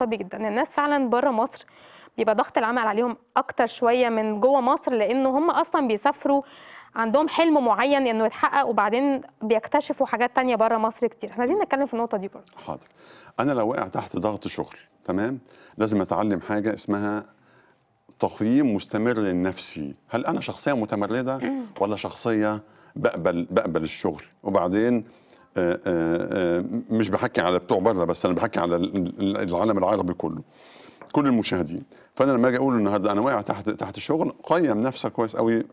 صعب جدًا، الناس فعلًا برّه مصر بيبقى ضغط العمل عليهم أكتر شوية من جوّه مصر، لإن هم أصلًا بيسافروا عندهم حلم معيّن إنه يتحقق، وبعدين بيكتشفوا حاجات تانية برّه مصر كتير، إحنا عايزين نتكلم في النقطة دي برضه. حاضر. أنا لو واقع تحت ضغط شغل تمام، لازم أتعلم حاجة اسمها تقييم مستمر لنفسي، هل أنا شخصية متمردة والّا شخصية باقبل باقبل الشغل؟ وبعدين مش باحكّي على بتوع برّه بس، أنا باحكّي على ال ال العالم العربي كلّه، كل المشاهدين. فأنا لمّا آجي أقول النهارده أنا واقع تحت تحت الشغل، قيّم نفسك كويس أوي،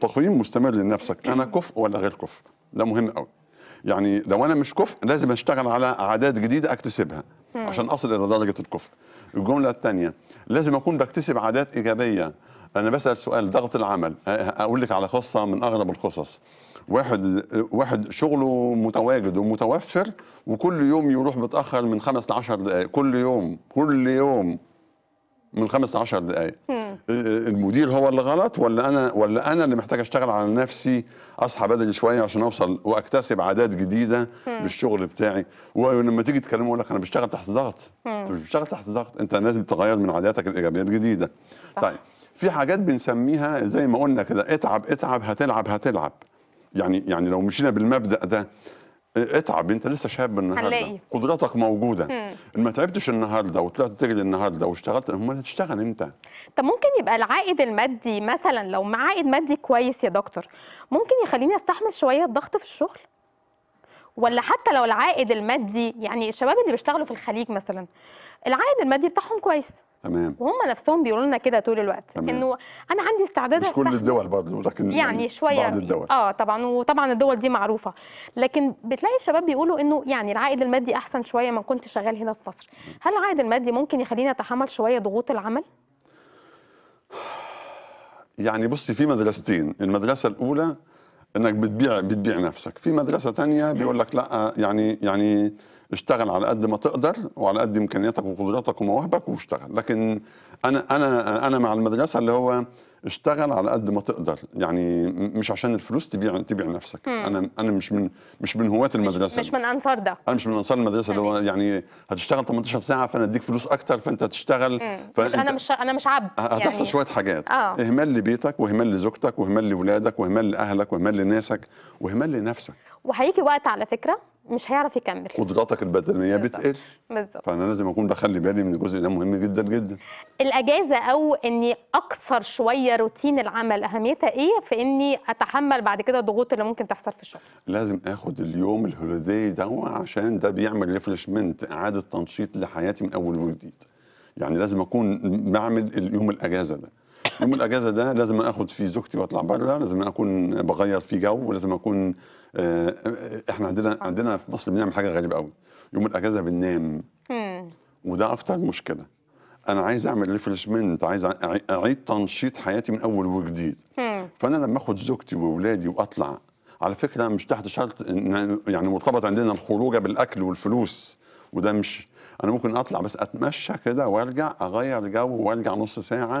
تقييم مستمر لنفسك، أنا كُفء والّا غير كُفء؟ ده مهم أوي. يعني لو أنا مش كُفء لازم أشتغل على عادات جديدة أكتسبها إمم. عشان أصل إلى درجة الكُفء. الجملة التانية، لازم أكون باكتسب عادات إيجابية. أنا باسأل سؤال ضغط العمل، أ أقول لِك على قصة من أغرب القصص. واحد واحد شغله متواجد ومتوفر وكل يوم يروح متأخر من 5 ل10 دقايق، كل يوم، كل يوم من 5 ل10 دقايق. إمم. آآ المدير هو اللي غلط والّا أنا والّا أنا اللي محتاج أشتغل على نفسي، أصحى بدري شوية عشان أوصل وأكتسب عادات جديدة إمم. للشغل بتاعي، ولمّا تيجي تكلمه يقول لك أنا باشتغل تحت ضغط. إمم. مش بتشتغل تحت ضغط، أنت لازم تغيّر من عاداتك الإيجابية الجديدة. صح. طيب في حاجات بنسميها زي ما قلنا كده اتعب، اتعب، هتلعب، هتلعب. يعني يعني لو مشينا بالمبدأ ده، اتعب أنت لسه شاب النهارده، هنلاقي. قدراتك موجودة. إمم. ما تعبتش النهارده وطلعت تجري النهارده واشتغلت، أُمّال هتشتغل إمتى؟ طب ممكن يبقى العائد المادي مثلًا لو مع عائد مادي كويس يا دكتور، ممكن يخلّيني أستحمل شوية الضغط في الشغل؟ والّا حتى لو العائد المادي يعني الشباب اللي بيشتغلوا في الخليج مثلًا، العائد المادي بتاعهم كويس، تمام. وهم نفسهم بيقولوا لنا كده طول الوقت، تمام. إنه أنا عندي استعداد مش كل. الدول برضه، لكن يعني شوية بعض الدول. آه طبعًا، وطبعًا الدول دي معروفة، لكن بتلاقي الشباب بيقولوا إنه يعني العائد المادي أحسن شوية ما كنت شغال هنا في مصر، هل العائد المادي ممكن يخلّيني أتحمل شوية ضغوط العمل؟ يعني بُصّي في مدرستين، المدرسة الأولى إنك بتبيع بتبيع نفسك، في مدرسة تانية بيقول لك لأ يعني يعني اشتغل على قد ما تقدر وعلى قد إمكانياتك وقدراتك ومواهبك واشتغل، لكن أنا أنا أنا مع المدرسة اللي هو اشتغل على قد ما تقدر، يعني مش عشان الفلوس تبيع تبيع نفسك، إمم. أنا أنا مش من مش من هواة مش المدرسة مش دي. من أنصار ده. أنا مش من أنصار المدرسة اللي هو يعني هتشتغل 18 ساعة فأنا أدّيك فلوس أكتر فأنت تشتغل إمم، مش أنا مش أنا مش عبد هتحصل يعني شوية حاجات، آه. إهمال لبيتك وإهمال لزوجتك وإهمال لولادك وإهمال لأهلك وإهمال لناسك وإهمال لنفسك. وهييجي وقت على فكرة مش هيعرف يكمّل. قدراتك بالضبط، بتقل، بالضبط. فأنا لازم أكون باخلّي بالي من الجزء ده مهم جدًا، جدًا. الأجازة أو إني أكسر شوية روتين العمل أهميتها إيه في إني أتحمل بعد كده الضغوط اللي ممكن تحصل في الشغل؟ لازم آخد اليوم الholiday دوّة عشان ده بيعمل refreshment إعادة تنشيط لحياتي من أول وجديد. يعني لازم أكون باعمل اليوم الأجازة ده. يوم الأجازة ده لازم آخد فيه زوجتي وأطلع برّه، لازم أكون باغيّر فيه جو، ولازم أكون آآ إحنا عندنا عندنا في مصر بنعمل حاجة غريبة أوي، يوم الأجازة بننام. وده أكتر مشكلة. أنا عايز أعمل refreshment عايز أع أعيد تنشيط حياتي من أول وجديد. فأنا لمّا آخد زوجتي وولادي وأطلع، على فكرة مش تحت شرط يعني مرتبط عندنا الخروجة بالأكل والفلوس، وده مش أنا ممكن أطلع بس أتمشى كده وأرجع أغيّر جو وأرجع نُص ساعة